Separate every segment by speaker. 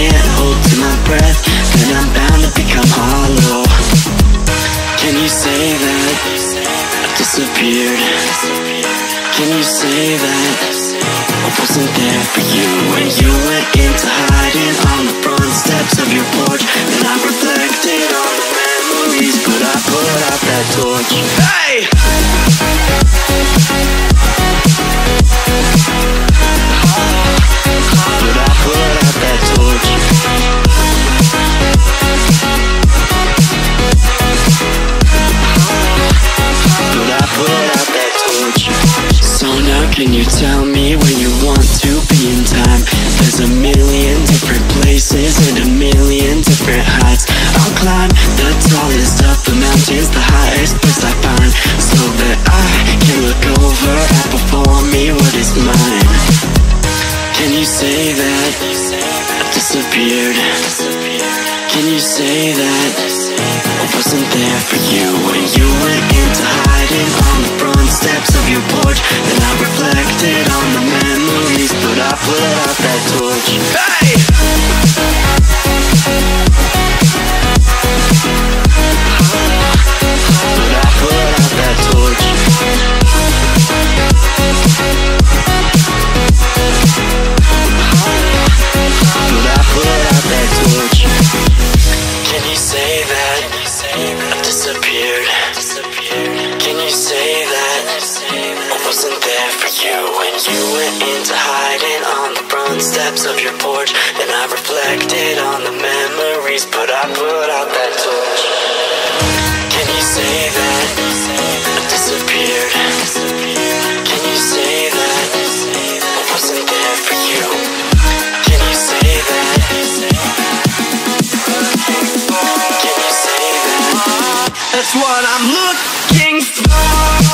Speaker 1: can't hold to my breath Then I'm bound to become hollow Can you say that I disappeared? Can you say that I wasn't there for you When you went into hiding on the front steps of your porch And I reflected on the memories But I put out that torch Hey! Can you tell me where you want to be in time? There's a million different places and a million different heights I'll climb the tallest of the mountains The highest place I find So that I can look over at before me what is mine Can you say that I've disappeared? Can you say that I wasn't there for you When you went into hiding on the front steps of your porch And I reflected on the memories But I put out that torch wasn't there for you When you went into hiding on the front steps of your porch I reflected on the memories But I put out that torch Can you say that I disappeared? Can you say that I wasn't there for you? Can you say that? Can you say that? That's what I'm looking for.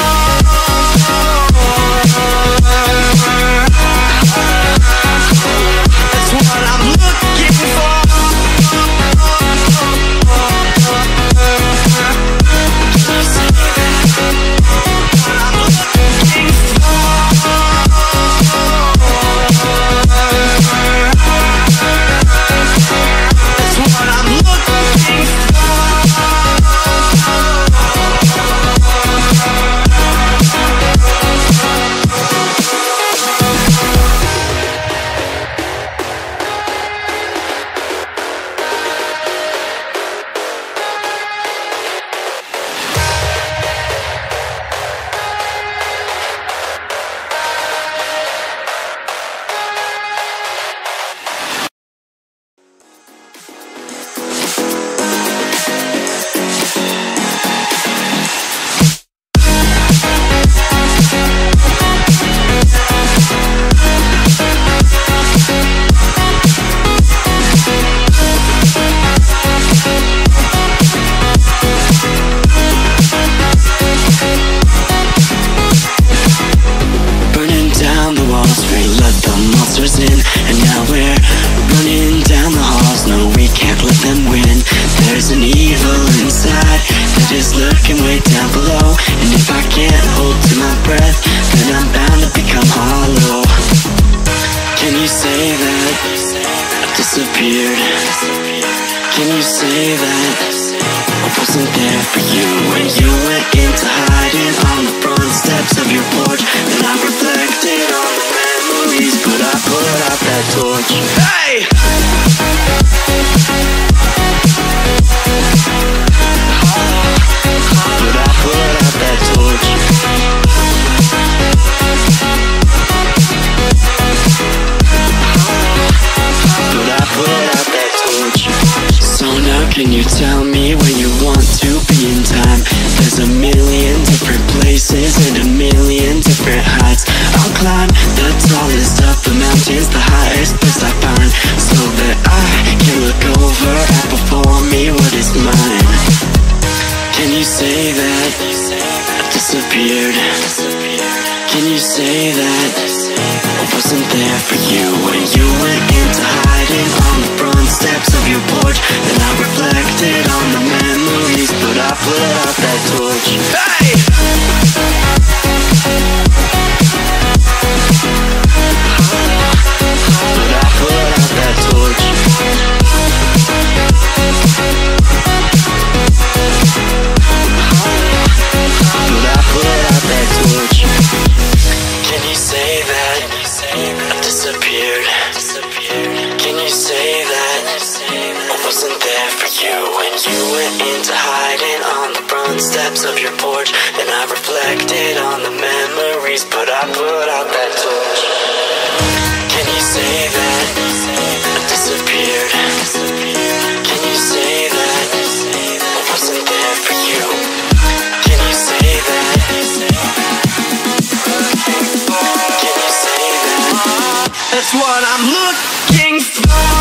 Speaker 1: You say that I disappeared? Can you say that I wasn't there for you When you went into hiding on the front steps of your porch And I reflected on the memories But I put out that torch Hey! A million different places and a million different heights. I'll climb the tallest of the mountains The highest place I find So that I can look over at before me what is mine. Can you say that I disappeared? Can you say that I wasn't there for you When you went into hiding your porch And I reflected on the memories But I put out that torch Can you say that I disappeared? Can you say that I wasn't there for you? Can you say that? Can you say that? That's what I'm looking for